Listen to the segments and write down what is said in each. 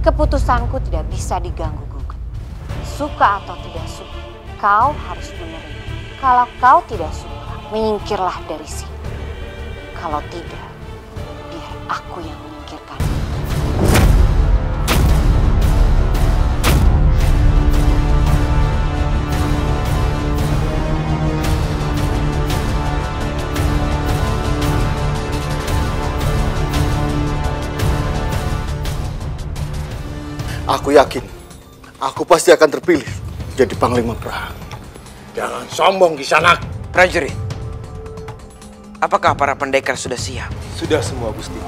Keputusanku tidak bisa diganggu gugat. Suka atau tidak suka, kau harus menerima. Kalau kau tidak suka, menyingkirlah dari sini. Kalau tidak, biar aku yang menyingkirkan. Aku yakin, aku pasti akan terpilih jadi panglima perang. Jangan sombong di sana. Prajurit, apakah para pendekar sudah siap? Sudah semua, Gusti.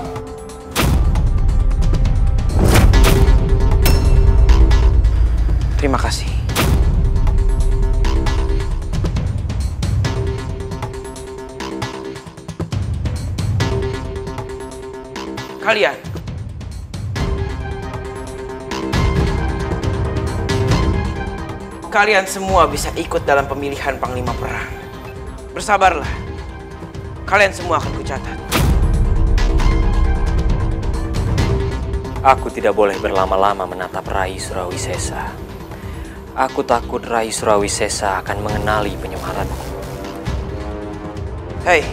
Terima kasih. Kalian Kalian semua bisa ikut dalam pemilihan panglima perang. Bersabarlah. Kalian semua akan kucatat. Aku tidak boleh berlama-lama menatap Rai Surawi Sesa. Aku takut Rai Surawi Sesa akan mengenali penyemaranku. Hei,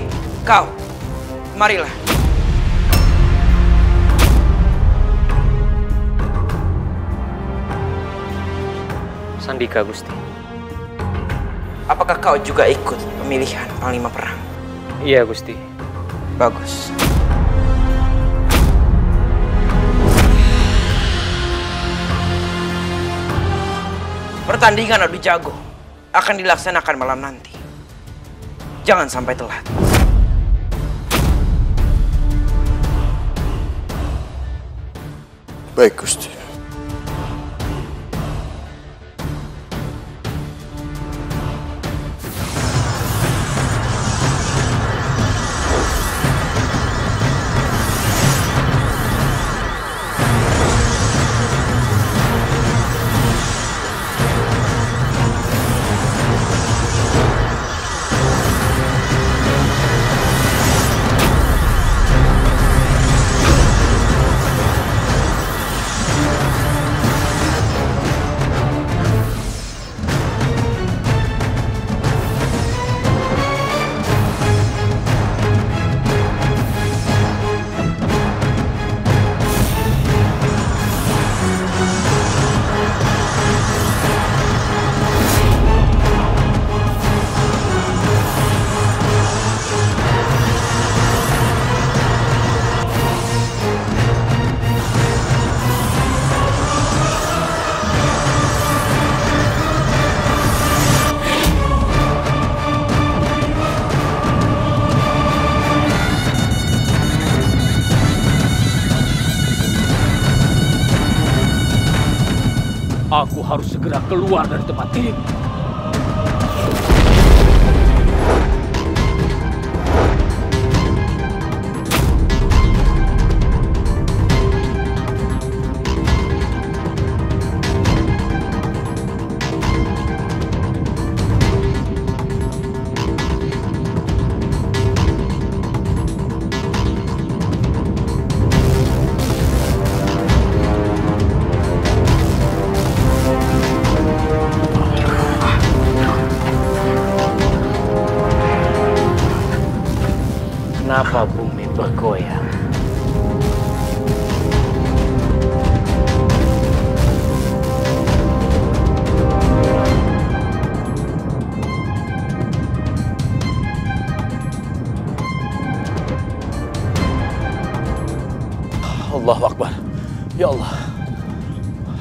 kau. Marilah. Sandika Gusti. Apakah kau juga ikut pemilihan panglima perang? Iya Gusti. Bagus. Pertandingan adu jago akan dilaksanakan malam nanti. Jangan sampai telat. Baik, Gusti. Keluar dari tempat ini. Allahu Akbar. Ya Allah.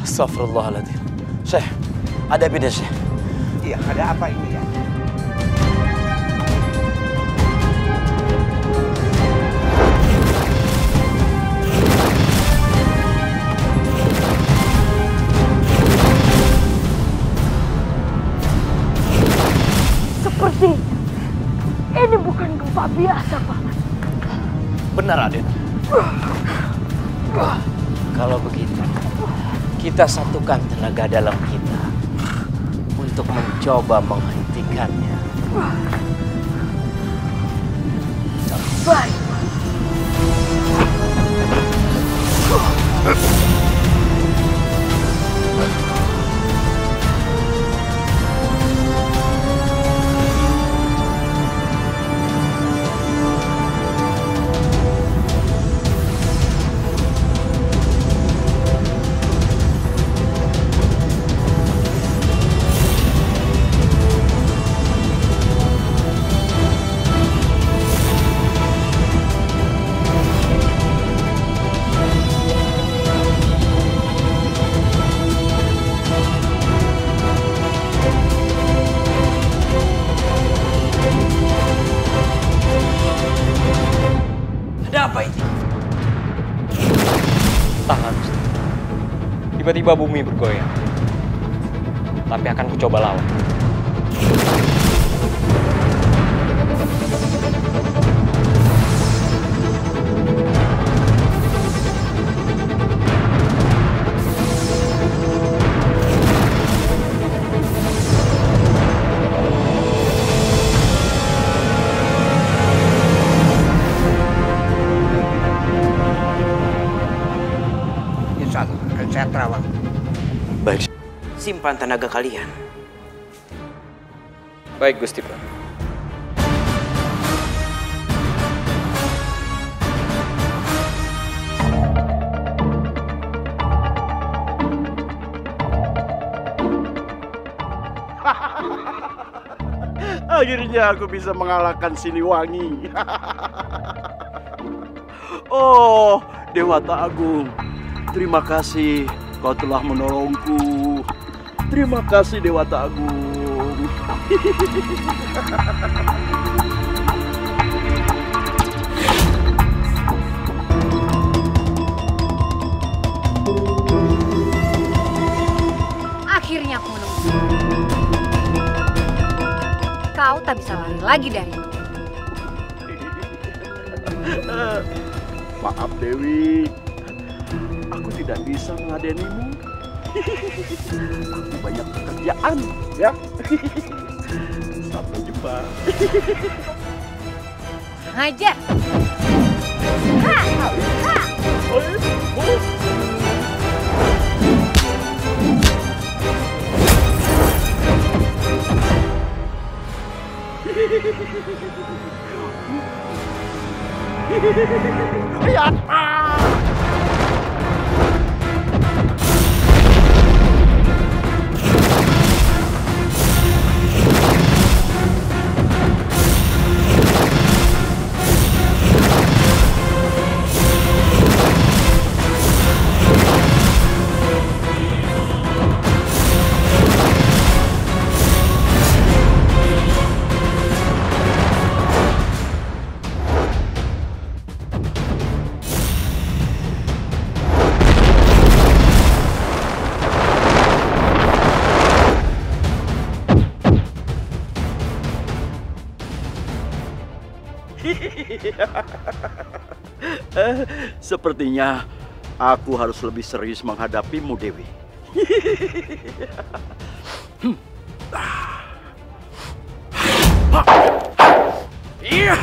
Astagfirullahaladzim. Syekh, ada beda Syekh. Iya, ada apa ini ya? Seperti ini bukan gempa biasa, Paman. Benar, Raden. Kalau begitu, kita satukan tenaga dalam kita untuk mencoba menghentikannya. Tiba-tiba bumi bergoyang. Tapi akan kucoba lawan. Simpan tenaga kalian. Baik, Gusti Prabu. Akhirnya aku bisa mengalahkan Siliwangi. oh, Dewata Agung. Terima kasih kau telah menolongku. Terima kasih Dewata Agung. Akhirnya aku menemukan. Kau tak bisa lari lagi dariku. Maaf Dewi. Aku tidak bisa mengadenimu. Aku banyak pekerjaan, ya. Sampai jumpa. Ngajar. Eh, sepertinya aku harus lebih serius menghadapimu, Dewi. Hmm. Ah. Ah. Iya.